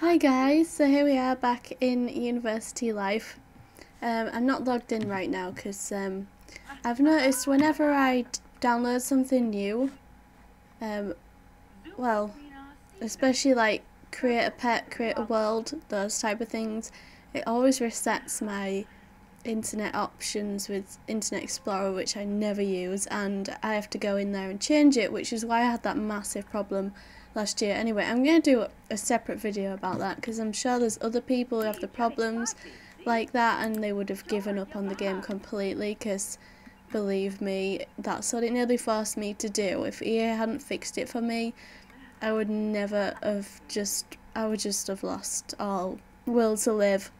Hi guys, so here we are back in university life. Um, I'm not logged in right now because um, I've noticed whenever I download something new, um, well, especially like create a pet, create a world, those type of things, it always resets my internet options with Internet Explorer which I never use and I have to go in there and change it which is why I had that massive problem last year. Anyway, I'm going to do a separate video about that because I'm sure there's other people who have the problems like that and they would have given up on the game completely because believe me, that's what it nearly forced me to do. If EA hadn't fixed it for me, I would never have just, I would just have lost all will to live.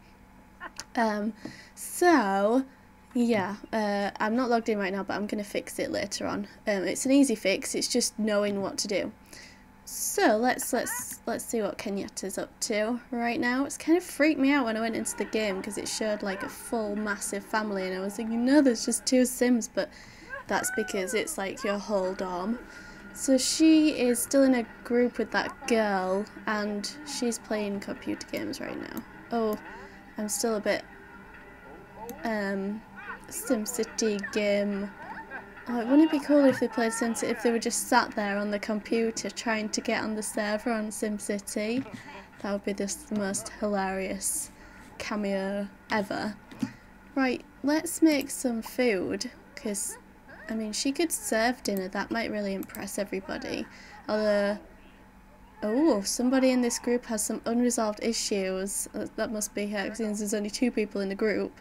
Um, so, yeah, uh, I'm not logged in right now, but I'm going to fix it later on. Um, it's an easy fix, it's just knowing what to do. So let's let's let's see what Kenyatta's up to right now. It's kind of freaked me out when I went into the game because it showed like a full massive family and I was thinking, no, there's just two Sims, but that's because it's like your whole dorm. So she is still in a group with that girl and she's playing computer games right now. Oh, I'm still a bit um SimCity game Oh, wouldn't it be cool if they played SimCity, if they were just sat there on the computer trying to get on the server on SimCity? That would be just the most hilarious cameo ever. Right, let's make some food, because, I mean, she could serve dinner, that might really impress everybody. Although, oh, somebody in this group has some unresolved issues. That must be her, since there's only two people in the group.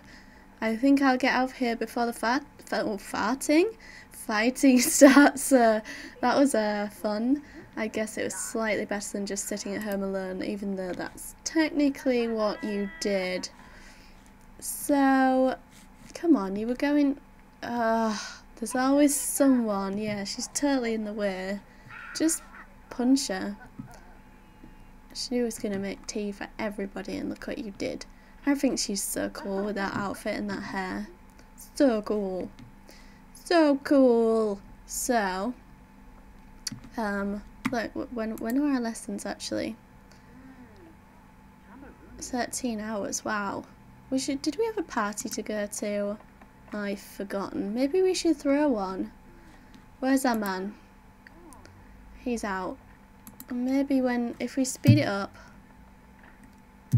I think I'll get out of here before the fat, oh, farting? Fighting starts. Uh, that was uh, fun. I guess it was slightly better than just sitting at home alone, even though that's technically what you did. So, come on, you were going... Uh, there's always someone. Yeah, she's totally in the way. Just punch her. She was going to make tea for everybody and look what you did. I think she's so cool with that outfit and that hair. So cool. So cool. So, um, look, when, when are our lessons actually? 13 hours, wow. We should, did we have a party to go to? I've forgotten. Maybe we should throw one. Where's our man? He's out. Maybe when, if we speed it up,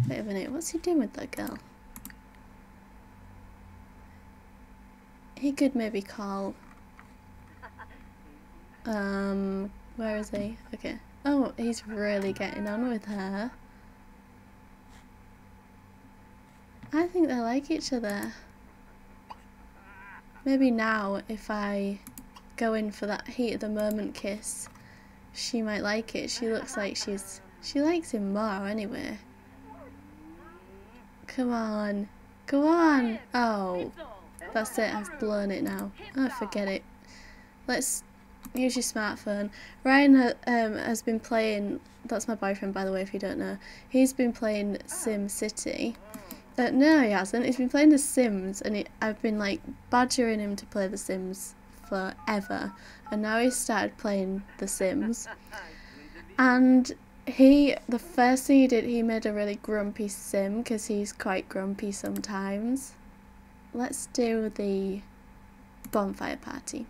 Wait a minute, what's he doing with that girl? He could maybe call... Um, where is he? Okay. Oh, he's really getting on with her. I think they like each other. Maybe now, if I go in for that heat of the moment kiss, she might like it. She looks like she's... She likes him more anyway. Come on. Go on. Oh. That's it. I've blown it now. Oh, forget it. Let's use your smartphone. Ryan uh, um, has been playing... That's my boyfriend, by the way, if you don't know. He's been playing SimCity. Uh, no, he hasn't. He's been playing The Sims, and he, I've been, like, badgering him to play The Sims forever. And now he's started playing The Sims. And he, the first thing he did, he made a really grumpy sim because he's quite grumpy sometimes. Let's do the bonfire party.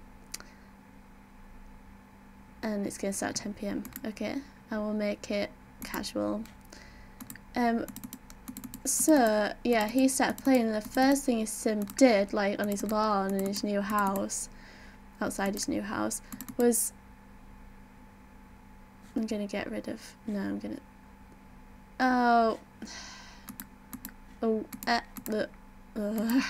And it's going to start at 10pm. Okay, I will make it casual. Um, so, yeah, he started playing and the first thing his sim did, like on his lawn in his new house, outside his new house, was I'm gonna get rid of. No, I'm gonna. Oh. Oh. Uh, uh.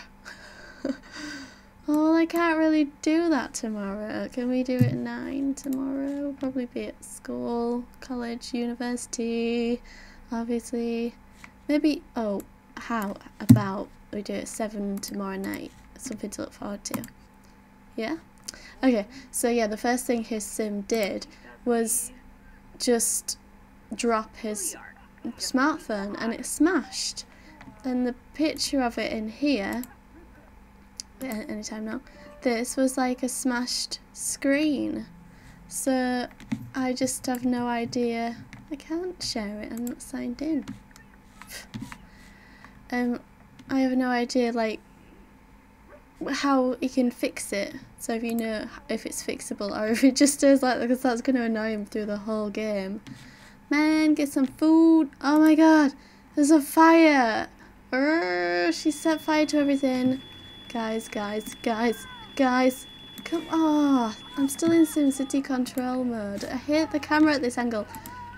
oh, I can't really do that tomorrow. Can we do it at 9 tomorrow? Probably be at school, college, university, obviously. Maybe. Oh, how about we do it 7 tomorrow night? Something to look forward to. Yeah? Okay, so yeah, the first thing his sim did was just drop his smartphone and it smashed. And the picture of it in here, anytime now, this was like a smashed screen. So I just have no idea I can't share it. I'm not signed in. Um, I have no idea, like, how you can fix it. So if you know if it's fixable or if it just does like because that's going to annoy him through the whole game. Man, get some food. Oh my god, there's a fire. Urgh, she set fire to everything. Guys, guys, guys, guys. Come on. I'm still in SimCity control mode. I hate the camera at this angle.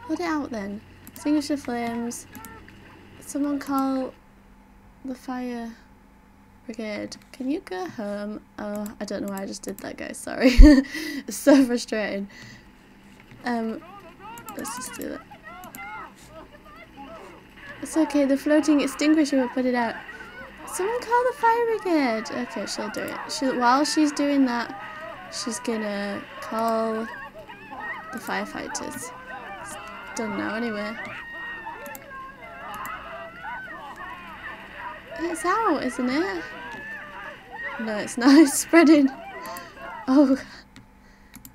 Put it out then. Extinguish the flames. Someone call the fire brigade. Can you go home? Oh, I don't know why I just did that, guys. Sorry. it's so frustrating. Um, let's just do that. It's okay, the floating extinguisher will put it out. Someone call the fire brigade. Okay, she'll do it. She, while she's doing that, she's gonna call the firefighters. It's done now anyway. It's out, isn't it? No, it's not. It's spreading. Oh,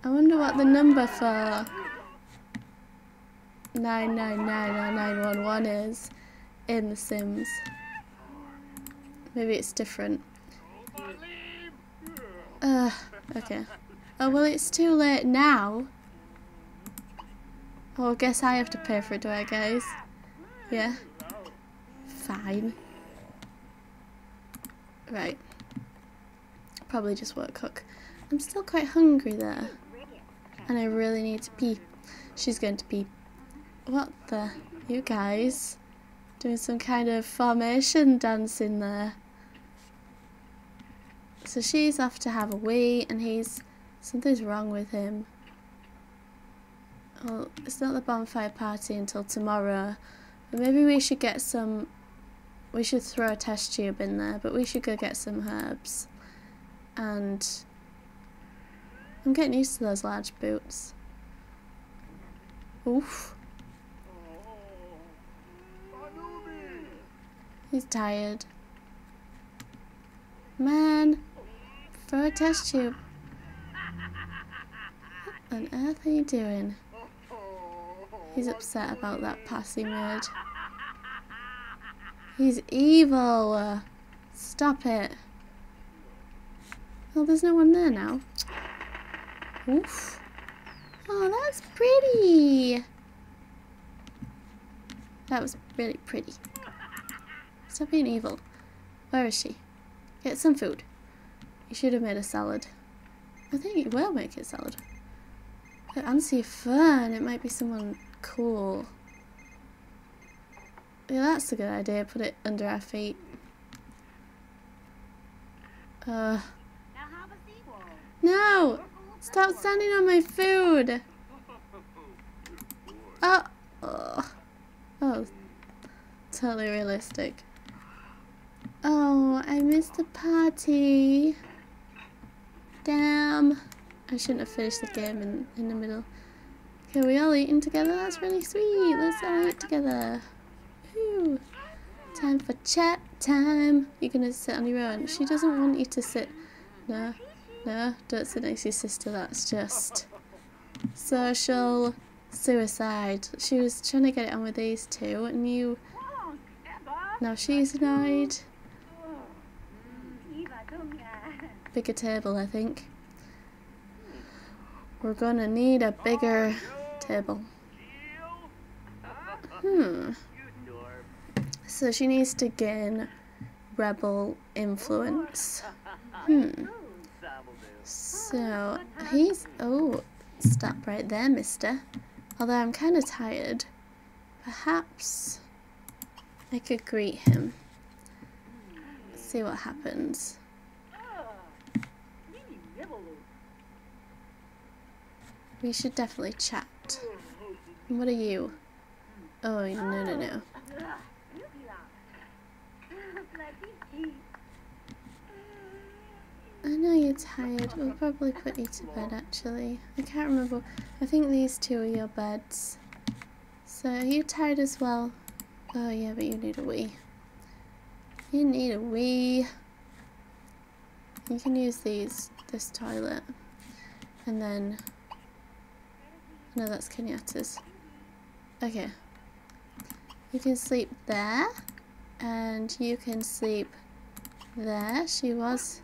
I wonder what the number for 999 is in The Sims. Maybe it's different. Uh, okay. Oh, well, it's too late now. Oh, I guess I have to pay for it, do I, guys? Yeah? Fine. Right. Probably just won't cook. I'm still quite hungry there. And I really need to pee. She's going to pee. What the? You guys? Doing some kind of formation dancing there. So she's off to have a wee and he's... Something's wrong with him. Well, it's not the bonfire party until tomorrow. But maybe we should get some we should throw a test tube in there, but we should go get some herbs. And I'm getting used to those large boots. Oof. He's tired. Man, throw a test tube. What on earth are you doing? He's upset about that pass he made. He's evil. Stop it. Oh, there's no one there now. Oof. Oh, that's pretty. That was really pretty. Stop being evil. Where is she? Get some food. You should have made a salad. I think you will make a salad. But Ansy Fern, it might be someone cool. Yeah, that's a good idea. Put it under our feet. Uh. No! Stop standing on my food! Oh! Oh, oh. totally realistic. Oh, I missed the party. Damn. I shouldn't have finished the game in, in the middle. Okay, we all eating together? That's really sweet. Let's all eat together. Time for chat time. You're gonna sit on your own. She doesn't want you to sit. No, no, don't sit next to your sister. That's just social suicide. She was trying to get it on with these two, and you. Now she's annoyed. Bigger table, I think. We're gonna need a bigger table. Hmm. So she needs to gain rebel influence. Hmm. So he's oh stop right there, mister. Although I'm kinda tired. Perhaps I could greet him. See what happens. We should definitely chat. What are you? Oh, no, no, no. I know you're tired. We'll probably put you to bed actually. I can't remember. I think these two are your beds. So are you tired as well? Oh yeah, but you need a wee. You need a wee. You can use these, this toilet. And then, no that's Kenyatta's. Okay. You can sleep there. And you can sleep there. She was.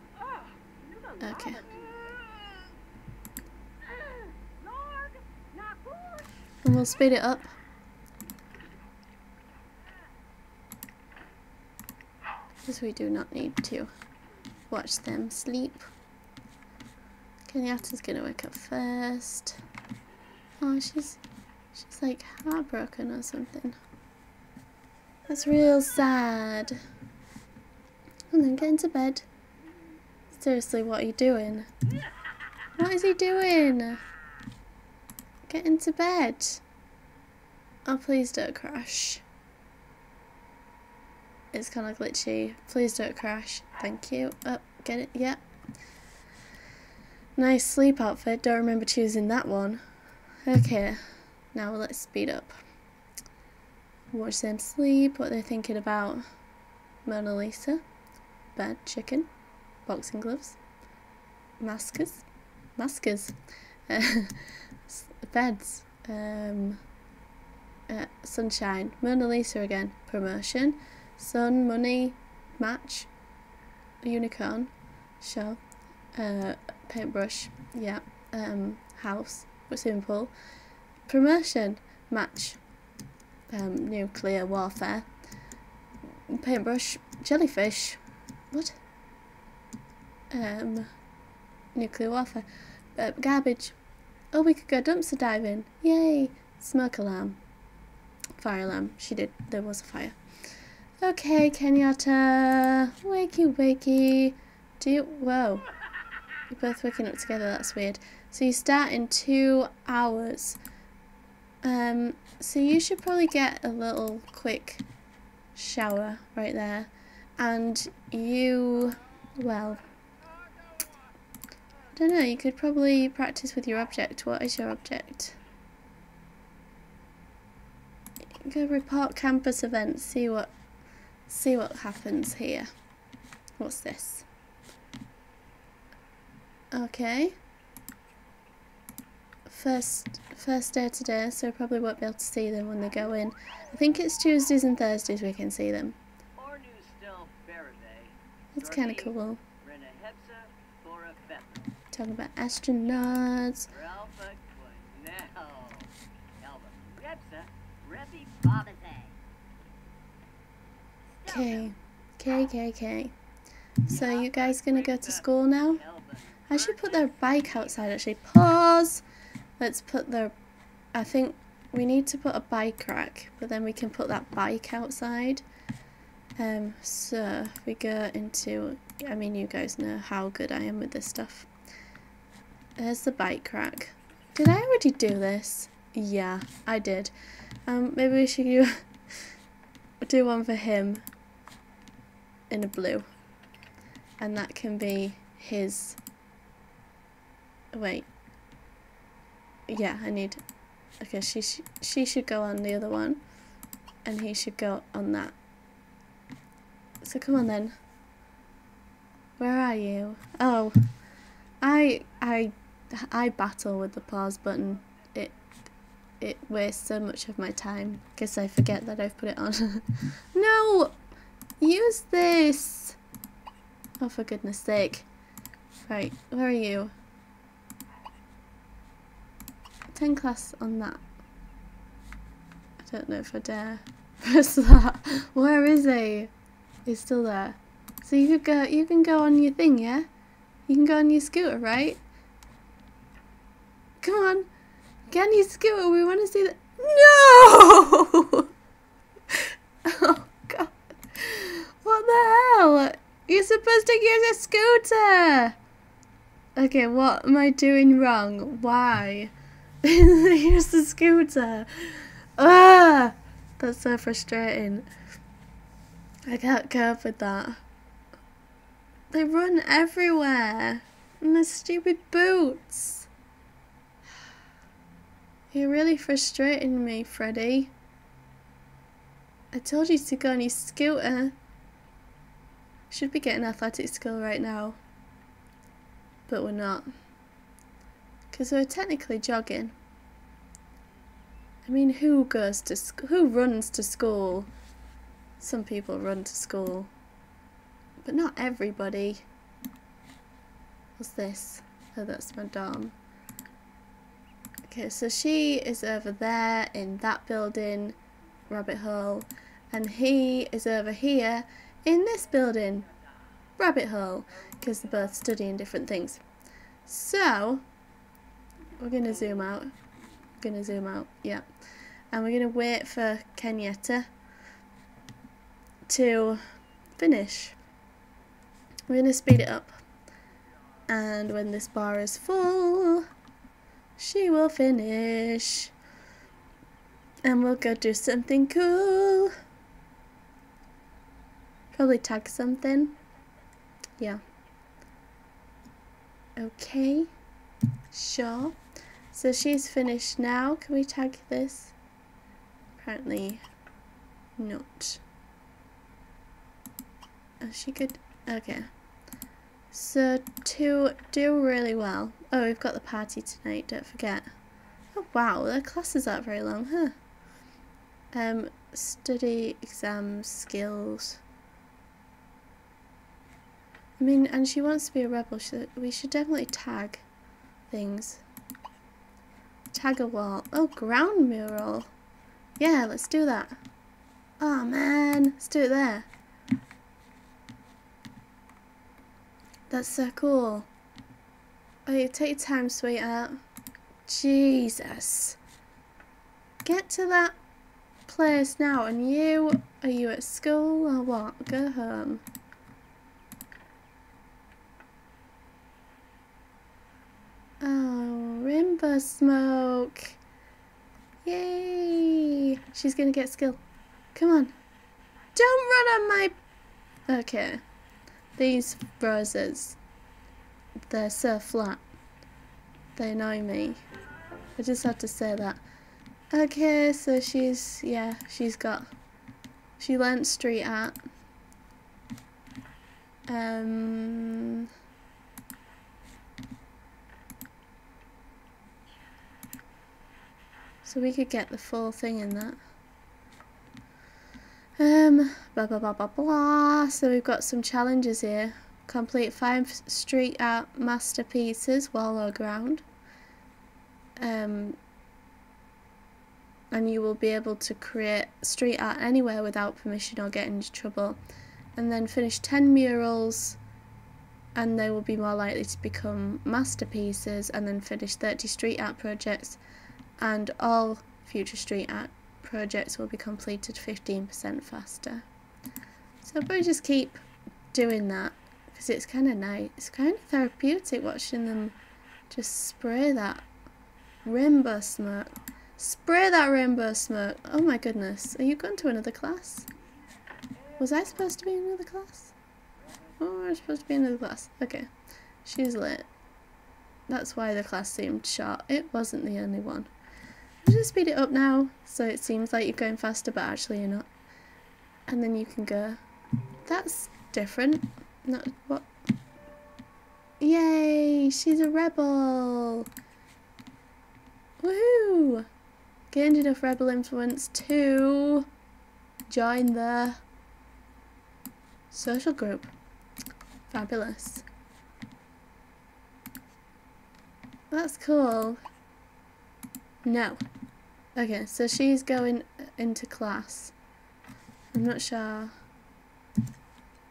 Okay. And we'll speed it up. Because we do not need to watch them sleep. Kenyatta's gonna wake up first. Oh, she's she's like heartbroken or something. That's real sad. And then get into bed. Seriously, what are you doing? What is he doing? Get into bed. Oh, please don't crash. It's kind of glitchy. Please don't crash. Thank you. Oh, get it? Yeah. Nice sleep outfit. Don't remember choosing that one. Okay. Now let's speed up. Watch them sleep. What they're thinking about. Mona Lisa. Bad chicken. Boxing gloves. Maskers. Maskers. beds. Um, uh, sunshine. Mona Lisa again. Promotion. Sun, money, match, unicorn, sure, uh, paintbrush, yeah, um, house, swimming pool, promotion, match, um, nuclear warfare, paintbrush, jellyfish, what? Um, nuclear warfare, uh, garbage, oh we could go dumpster diving, yay, smoke alarm, fire alarm, she did, there was a fire. Okay, Kenyatta. Wakey, wakey. Do you... Whoa. You're both waking up together. That's weird. So you start in two hours. Um, so you should probably get a little quick shower right there. And you... Well... I don't know. You could probably practice with your object. What is your object? Go report campus events. See what see what happens here. What's this? Okay. First first day today, so probably won't be able to see them when they go in. I think it's Tuesdays and Thursdays we can see them. That's kind of cool. Talking about astronauts. Okay. Okay, okay, okay. So you guys gonna go to school now? I should put their bike outside actually. Pause! Let's put the... I think we need to put a bike rack, but then we can put that bike outside. Um, so we go into... I mean, you guys know how good I am with this stuff. There's the bike rack. Did I already do this? Yeah, I did. Um, maybe we should do, do one for him in a blue. And that can be his... Wait. Yeah, I need... Okay, she, sh she should go on the other one. And he should go on that. So come on then. Where are you? Oh. I... I... I battle with the pause button. It it wastes so much of my time. because I forget that I've put it on. no! Use this! Oh, for goodness sake. Right, where are you? 10 class on that. I don't know if I dare press that. Where is he? He's still there. So you could go, you can go on your thing, yeah? You can go on your scooter, right? Come on. Get on your scooter, we want to see that. No! oh. God. What the hell? You're supposed to use a scooter! Okay, what am I doing wrong? Why? use the scooter! Ah! That's so frustrating. I can't cope with that. They run everywhere. And the stupid boots. You're really frustrating me, Freddy. I told you to go on your scooter. Should be getting athletic skill right now. But we're not. Because we're technically jogging. I mean, who goes to who runs to school? Some people run to school, but not everybody. What's this? Oh, that's my Madame. Okay, so she is over there in that building, rabbit hole, and he is over here in this building, rabbit hole, because they're both studying different things. So, we're going to zoom out. Going to zoom out, yeah. And we're going to wait for Kenyatta to finish. We're going to speed it up. And when this bar is full, she will finish. And we'll go do something cool. Probably tag something. Yeah. Okay. Sure. So she's finished now. Can we tag this? Apparently not. Oh, she could... Okay. So, two do really well. Oh, we've got the party tonight, don't forget. Oh, wow, the classes aren't very long, huh? Um, study, exams, skills. I mean, and she wants to be a rebel, so we should definitely tag things. Tag a wall. Oh, ground mural. Yeah, let's do that. Oh man, let's do it there. That's so cool. Oh, you take your time, sweetheart. Jesus. Get to that place now, and you, are you at school or what? Go home. Smoke. Yay! She's gonna get skill. Come on. Don't run on my... Okay. These roses. They're so flat. They annoy me. I just had to say that. Okay, so she's... Yeah, she's got... She learnt street art. Um... So we could get the full thing in that. Um, blah blah blah blah blah. So we've got some challenges here. Complete five street art masterpieces, wall or ground. Um, and you will be able to create street art anywhere without permission or get into trouble. And then finish 10 murals and they will be more likely to become masterpieces and then finish 30 street art projects and all future street art projects will be completed 15% faster. So I'll probably just keep doing that because it's kind of nice. It's kind of therapeutic watching them just spray that rainbow smoke. Spray that rainbow smoke. Oh my goodness. Are you going to another class? Was I supposed to be in another class? Oh, I was supposed to be in another class. Okay. She's late. That's why the class seemed short. It wasn't the only one. I'm just speed it up now so it seems like you're going faster but actually you're not. And then you can go. That's different. Not what? Yay! She's a rebel! Woohoo! Gained enough rebel influence to join the social group. Fabulous. That's cool. No. Okay, so she's going into class. I'm not sure.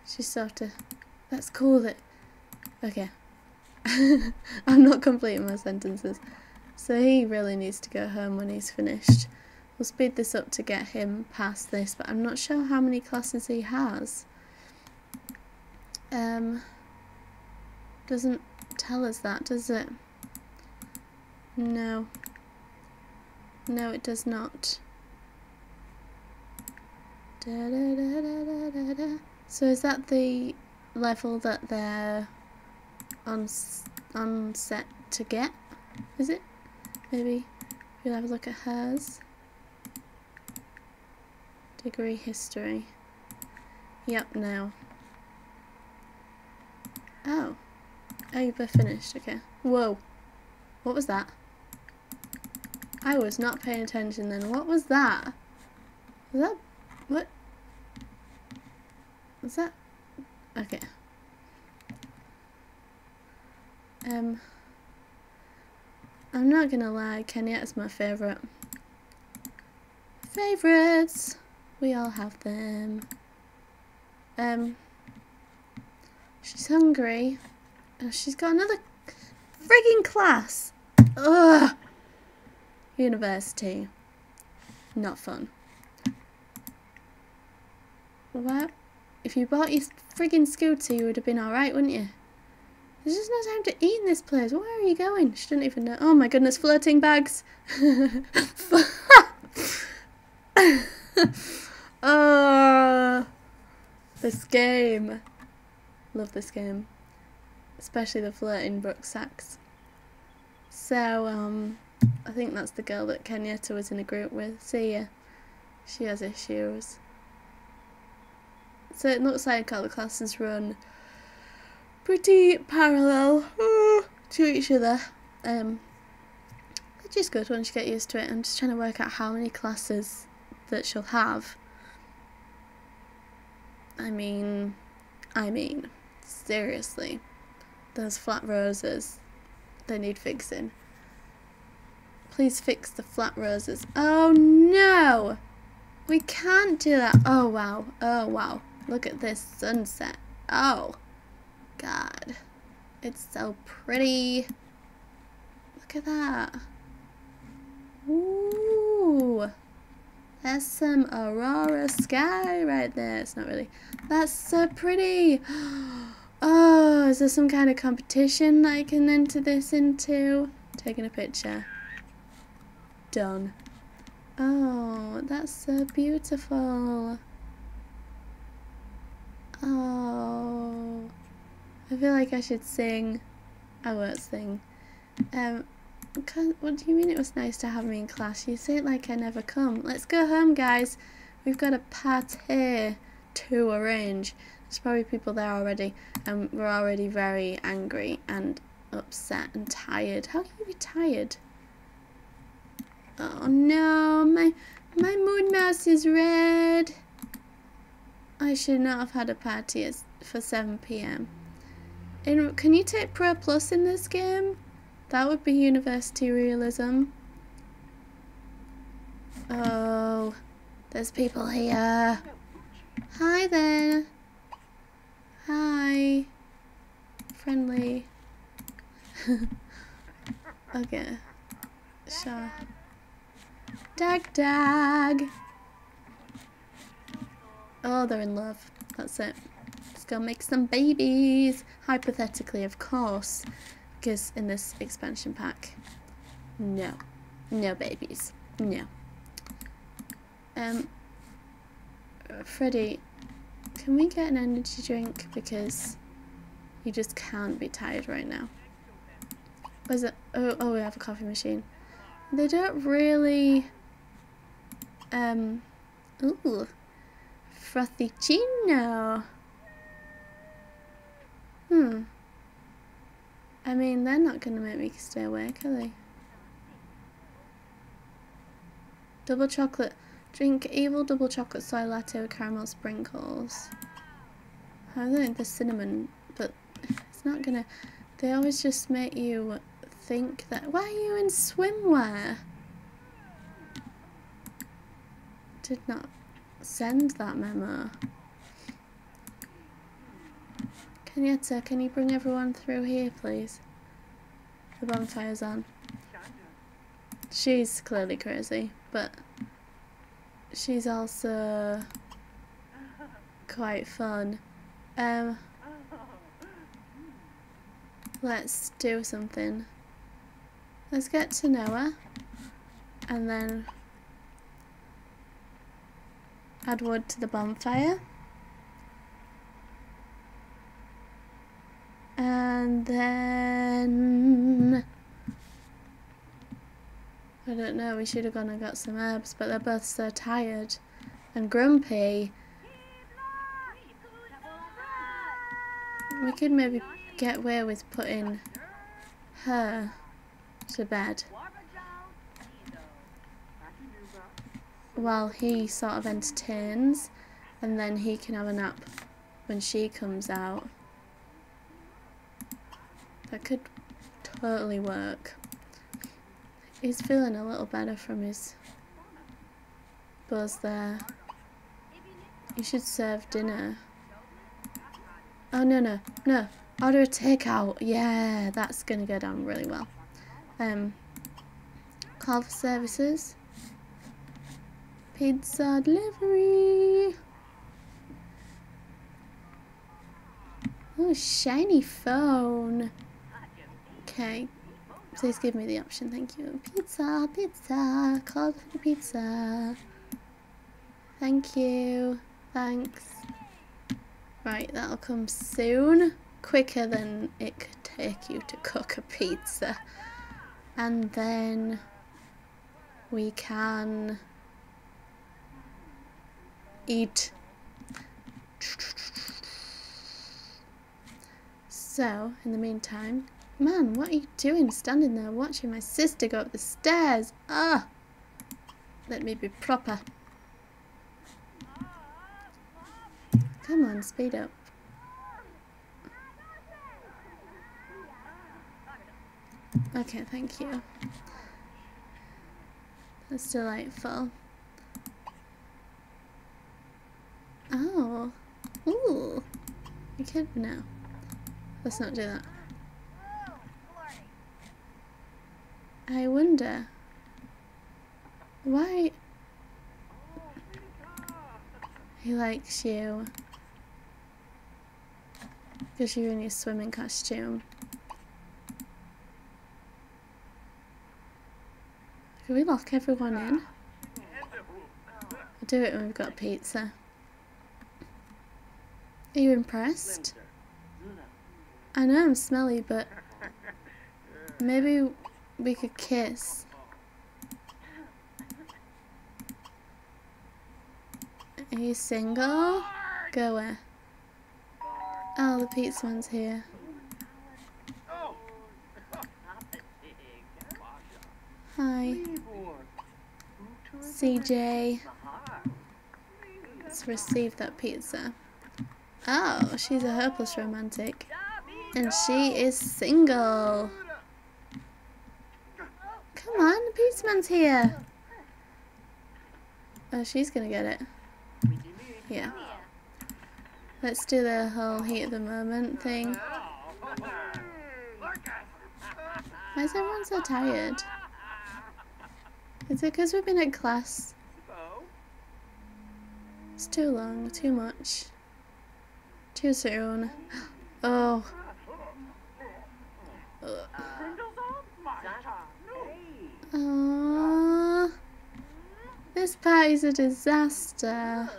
She's sort of... That's cool that... Okay. I'm not completing my sentences. So he really needs to go home when he's finished. We'll speed this up to get him past this, but I'm not sure how many classes he has. Um, doesn't tell us that, does it? No. No, it does not. Da, da, da, so is that the level that they're on, on set to get? Is it? Maybe we'll have a look at hers. Degree history. Yep, now. Oh. Oh, you finished. Okay. Whoa. What was that? I was not paying attention then. What was that? Was that... What? Was that... Okay. Um... I'm not gonna lie, Kenyette's my favourite. Favourites! We all have them. Um... She's hungry. Oh, she's got another frigging class. Ugh! University. Not fun. Well, If you bought your frigging scooter, you would have been alright, wouldn't you? There's just no time to eat in this place. Where are you going? She didn't even know. Oh my goodness, flirting bags. oh, this game. Love this game. Especially the flirting rucksacks. So, um, I think that's the girl that Kenyatta was in a group with. See ya. She has issues. So it looks like all the classes run pretty parallel uh, to each other. Um, which is good once you get used to it. I'm just trying to work out how many classes that she'll have. I mean, I mean, seriously, those flat roses, they need fixing. Please fix the flat roses. Oh no! We can't do that. Oh wow. Oh wow. Look at this sunset. Oh. God. It's so pretty. Look at that. Ooh. That's some aurora sky right there. It's not really. That's so pretty. Oh, Oh, is there some kind of competition I can enter this into? Taking a picture. Done. Oh, that's so beautiful. Oh. I feel like I should sing. I won't sing. Um, what do you mean it was nice to have me in class? You say it like I never come. Let's go home, guys. We've got a party to arrange. There's probably people there already, and we're already very angry and upset and tired. How can you be tired? Oh no, my my moon mouse is red. I should not have had a party for 7 p.m. And can you take Pro Plus in this game? That would be university realism. Oh, there's people here. Hi there. Hi. Friendly. okay. Sure. Dag dag. Oh, they're in love. That's it. Let's go make some babies. Hypothetically, of course. Because in this expansion pack, no. No babies. No. Um, Freddie, can we get an energy drink? Because you just can't be tired right now. Was it? Oh, oh, we have a coffee machine. They don't really... Um, ooh, Frothycino. Hmm. I mean, they're not going to make me stay awake, are they? Double chocolate. Drink evil double chocolate soy latte with caramel sprinkles. I think the cinnamon, but it's not gonna... They always just make you think that... Why are you in swimwear? Did not send that memo. Kenyetta, can you bring everyone through here, please? The bonfire's on. She's clearly crazy, but she's also quite fun. Um, let's do something. Let's get to Noah and then add wood to the bonfire. And then I don't know, we should have gone and got some herbs, but they're both so tired and grumpy. We could maybe get away with putting her to bed. while he sort of entertains and then he can have a nap when she comes out. That could totally work. He's feeling a little better from his buzz there. You should serve dinner. Oh, no, no, no. Order a takeout. Yeah, that's going to go down really well. Um, call for services. Pizza delivery. Oh, shiny phone. Okay. Please give me the option, thank you. Pizza, pizza, call for pizza. Thank you. Thanks. Right, that'll come soon. Quicker than it could take you to cook a pizza. And then we can eat. So, in the meantime, man, what are you doing standing there watching my sister go up the stairs? Ah! Let me be proper. Come on, speed up. Okay, thank you. That's delightful. Oh. Ooh. You kidding now? Let's not do that. I wonder why he likes you because you're in your swimming costume. Can we lock everyone in? I'll do it when we've got pizza. Are you impressed? I know I'm smelly, but maybe we could kiss. Are you single? Go where? Oh, the pizza one's here. Hi. CJ. Let's receive that pizza. Oh, she's a hopeless romantic. And she is single. Come on, the pizza man's here. Oh, she's gonna get it. Yeah. Let's do the whole heat of the moment thing. Why is everyone so tired? Is it because we've been at class? It's too long, too much. Too soon. Oh. Aww. This party's a disaster.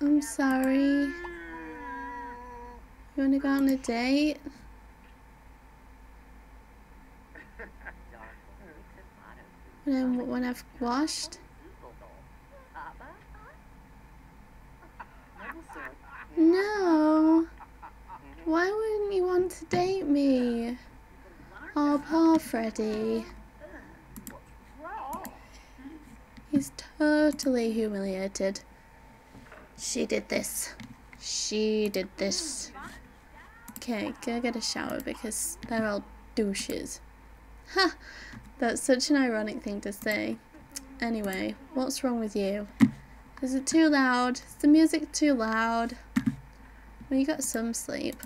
I'm sorry. You wanna go on a date? When, when I've washed? No. Why wouldn't you want to date me? Oh, poor Freddy. He's totally humiliated. She did this. She did this. Okay, go get a shower because they're all douches. Ha! That's such an ironic thing to say. Anyway, what's wrong with you? Is it too loud? Is the music too loud? Well, you got some sleep.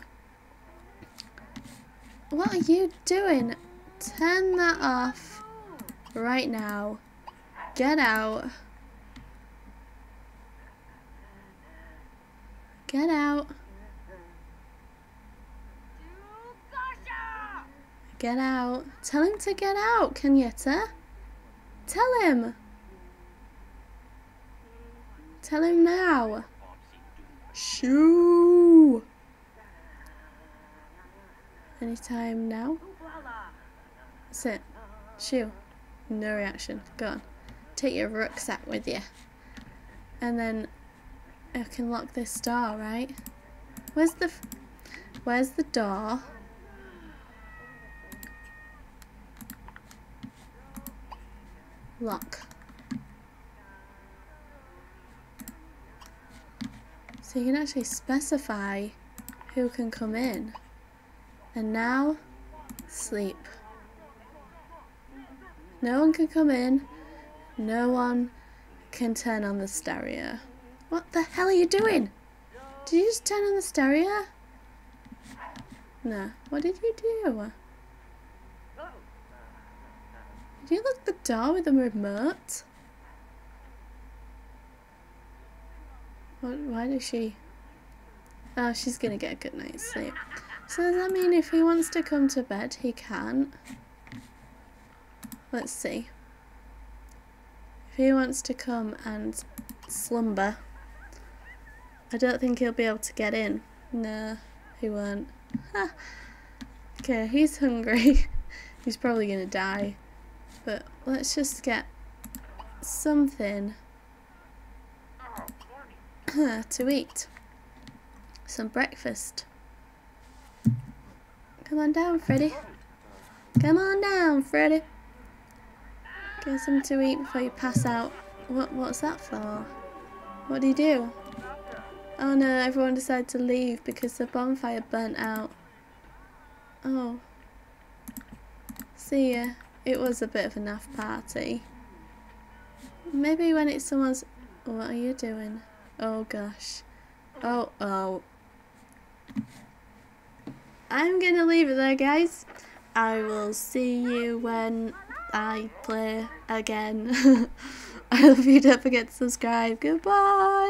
What are you doing? Turn that off right now. Get out. Get out. Get out. Tell him to get out, Kenyatta. Tell him. Tell him now. Shoo. Anytime now. Sit. Shoo. No reaction. Go on. Take your rucksack with you. And then I can lock this door, right? Where's the... Where's the door? Lock. So you can actually specify who can come in. And now, sleep. No one can come in. No one can turn on the stereo. What the hell are you doing? Did you just turn on the stereo? No. What did you do? Did you lock the door with a remote? What, why does she... Oh, she's gonna get a good night's sleep. So does that mean if he wants to come to bed, he can? Let's see. He wants to come and slumber, I don't think he'll be able to get in. No, he won't. okay, he's hungry. he's probably gonna die. But let's just get something to eat. Some breakfast. Come on down, Freddy. Come on down, Freddy. Get some to eat before you pass out. What? What's that for? What do you do? Oh no, everyone decided to leave because the bonfire burnt out. Oh. See ya. It was a bit of a naff party. Maybe when it's someone's... What are you doing? Oh gosh. Oh, oh. I'm gonna leave it there, guys. I will see you when I play again. I hope you. Don't forget to subscribe. Goodbye.